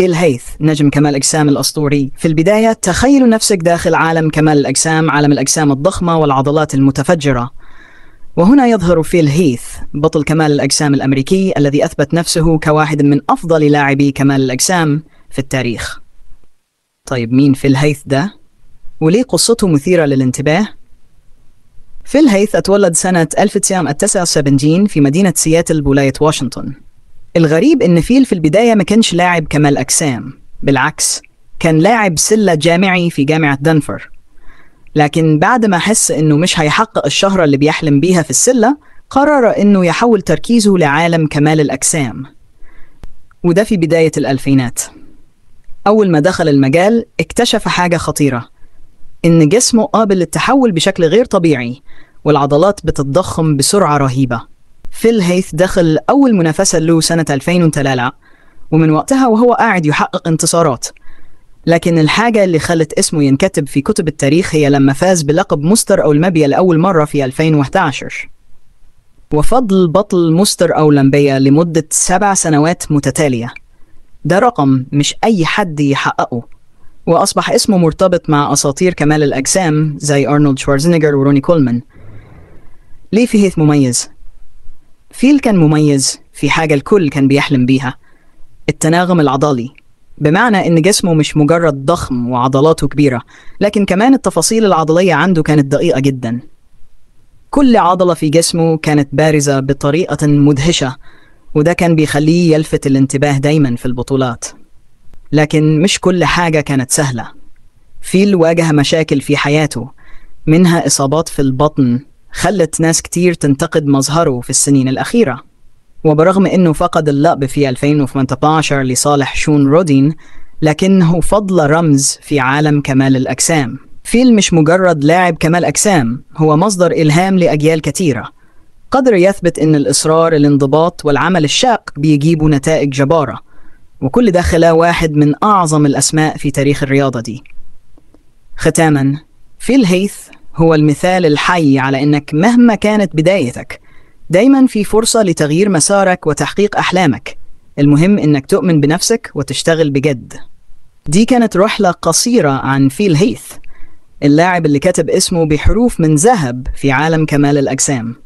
فيل هيث نجم كمال الأجسام الأسطوري في البداية تخيلوا نفسك داخل عالم كمال الأجسام عالم الأجسام الضخمة والعضلات المتفجرة وهنا يظهر فيل هيث بطل كمال الأجسام الأمريكي الذي أثبت نفسه كواحد من أفضل لاعبي كمال الأجسام في التاريخ طيب مين فيل هيث ده؟ وليه قصته مثيرة للانتباه؟ فيل هيث أتولد سنة 1979 في مدينة سياتل بولاية واشنطن الغريب إن فيل في البداية ما كانش لاعب كمال أجسام بالعكس كان لاعب سلة جامعي في جامعة دنفر. لكن بعد ما حس إنه مش هيحقق الشهرة اللي بيحلم بيها في السلة قرر إنه يحول تركيزه لعالم كمال الأجسام. وده في بداية الألفينات. أول ما دخل المجال اكتشف حاجة خطيرة. إن جسمه قابل للتحول بشكل غير طبيعي والعضلات بتتضخم بسرعة رهيبة. فيل هيث دخل أول منافسة له سنة 2003 ومن وقتها وهو قاعد يحقق انتصارات. لكن الحاجة اللي خلت اسمه ينكتب في كتب التاريخ هي لما فاز بلقب مستر أولمبيا لأول مرة في 2011 وفضل بطل مستر أولمبيا لمدة سبع سنوات متتالية. ده رقم مش أي حد يحققه. وأصبح اسمه مرتبط مع أساطير كمال الأجسام زي أرنولد شوارزنيجر وروني كولمان. ليه فيل هيث مميز؟ فيل كان مميز في حاجة الكل كان بيحلم بيها التناغم العضلي. بمعنى إن جسمه مش مجرد ضخم وعضلاته كبيرة لكن كمان التفاصيل العضلية عنده كانت دقيقة جدا. كل عضلة في جسمه كانت بارزة بطريقة مدهشة وده كان بيخليه يلفت الانتباه دايما في البطولات. لكن مش كل حاجة كانت سهلة. فيل واجه مشاكل في حياته منها إصابات في البطن خلت ناس كتير تنتقد مظهره في السنين الأخيرة. وبرغم أنه فقد اللقب في 2018 لصالح شون رودين لكنه فضل رمز في عالم كمال الأجسام. فيل مش مجرد لاعب كمال أجسام هو مصدر إلهام لأجيال كتيرة قدر يثبت أن الإصرار الانضباط والعمل الشاق بيجيبوا نتائج جبارة. وكل ده خلاه واحد من أعظم الأسماء في تاريخ الرياضة دي. ختاما فيل هيث هو المثال الحي على إنك مهما كانت بدايتك دايما في فرصة لتغيير مسارك وتحقيق أحلامك. المهم إنك تؤمن بنفسك وتشتغل بجد. دي كانت رحلة قصيرة عن فيل هيث اللاعب اللي كتب اسمه بحروف من ذهب في عالم كمال الأجسام.